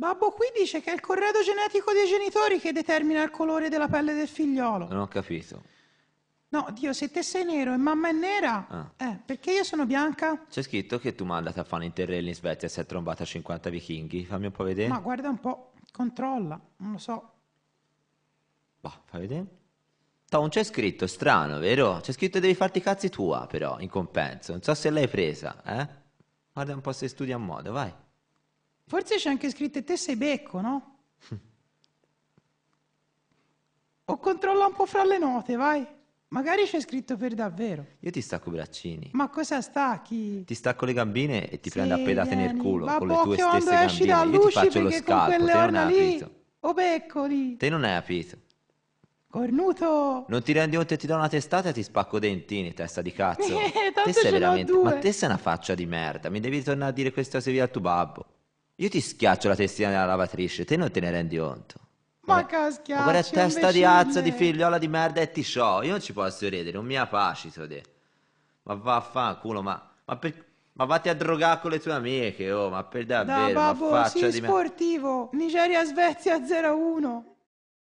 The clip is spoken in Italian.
Babbo qui dice che è il corredo genetico dei genitori che determina il colore della pelle del figliolo. Non ho capito. No, Dio, se te sei nero e mamma è nera, Ah. eh, perché io sono bianca? C'è scritto che tu mandati a fare un interrail in Svezia e sei trombata 50 vichinghi. Fammi un po' vedere. Ma guarda un po', controlla, non lo so. Boh, fai vedere. Non c'è scritto, strano, vero? C'è scritto che devi farti i cazzi tua, però, in compenso. Non so se l'hai presa, eh? Guarda un po' se studi a modo, vai. Forse c'è anche scritto te sei becco, no? o controlla un po' fra le note, vai. Magari c'è scritto per davvero. Io ti stacco i braccini. Ma cosa stacchi? Ti stacco le gambine e ti Sì, prendo a pedate nel vieni. culo Va con le tue stesse esci gambine. Io ti faccio lo scalpo, te non hai lì, capito. o beccoli, Te non hai capito. cornuto. Non ti rendi conto e ti do una testata e ti spacco dentini, testa di cazzo. Te sei veramente... Ma te sei una faccia di merda, mi devi tornare a dire queste cose via al tuo babbo. Io ti schiaccio la testina nella lavatrice, te non te ne rendi conto. Ma che Ma guarda testa di azzo di figliola di merda e ti sciò. Io non ci posso ridere, non mi apacito te. Ma vaffanculo, ma, ma, per- ma vatti a drogare con le tue amiche, oh, ma per Da davvero, ma babbo, faccia sì, di merda. sportivo. Nigeria-Svezia 0-1.